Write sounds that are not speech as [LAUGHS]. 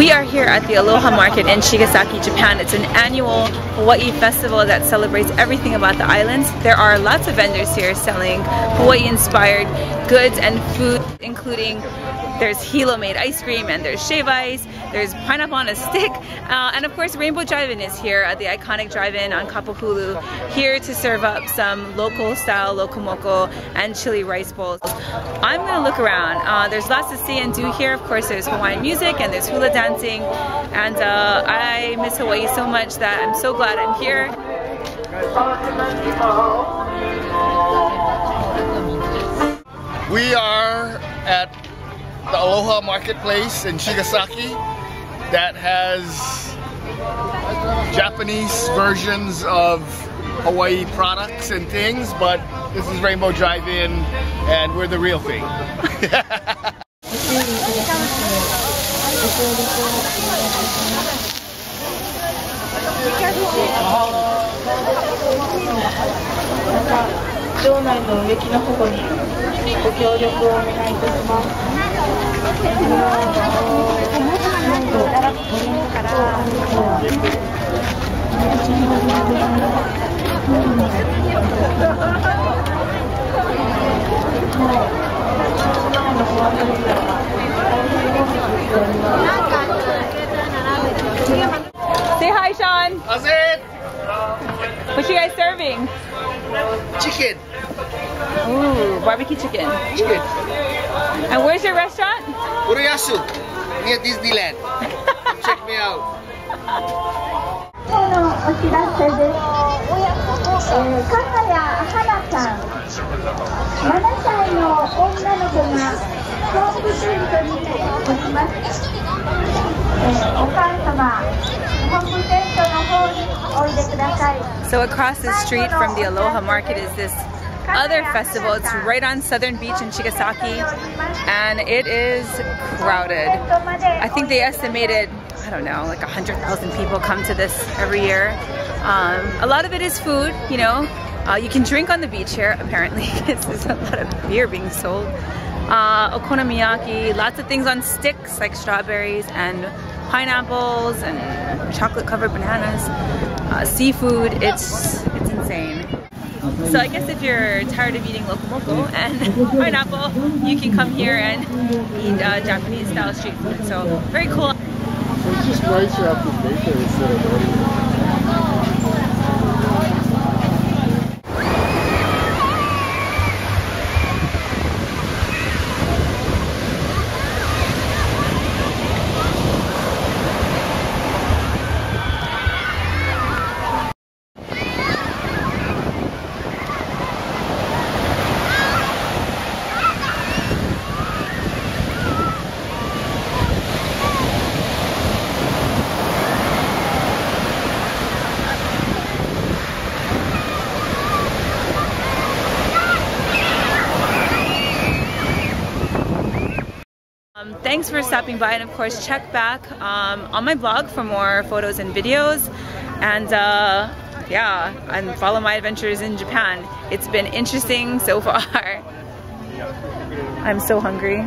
here at the Aloha Market in Chigasaki, Japan. It's an annual Hawaii festival that celebrates everything about the islands. There are lots of vendors here selling Hawaii-inspired goods and food, including there's Hilo made ice cream and there's shave ice, there's pineapple on a stick, uh, and of course Rainbow Drive-In is here at the iconic drive-in on Kapahulu, here to serve up some local style loco moco and chili rice bowls. I'm gonna look around. Uh, there's lots to see and do here. Of course there's Hawaiian music and there's hula dancing and uh, I miss Hawaii so much that I'm so glad I'm here. We are Aloha Marketplace in Chigasaki that has Japanese versions of Hawaii products and things, but this is Rainbow Drive-In and we're the real thing. [LAUGHS] Say hi, Sean. That's it! What you guys serving? Chicken! Ooh, barbecue chicken. Chicken. And where's your restaurant? Urayasu, near Disneyland. Check me out. So across the street from the Aloha Market is this other festival. It's right on Southern Beach in Chigasaki and it is crowded. I think they estimated, I don't know, like 100,000 people come to this every year. Um, a lot of it is food, you know. Uh, you can drink on the beach here, apparently. [LAUGHS] There's a lot of beer being sold. Uh, okonomiyaki, lots of things on sticks like strawberries and pineapples and chocolate covered bananas. Uh, seafood, it's. So I guess if you're tired of eating loco moco and [LAUGHS] pineapple, you can come here and eat uh, Japanese style street food. So very cool. It's just nice to have the bacon instead of onion. Um, thanks for stopping by and of course check back um, on my blog for more photos and videos and uh, yeah and follow my adventures in Japan. It's been interesting so far. [LAUGHS] I'm so hungry.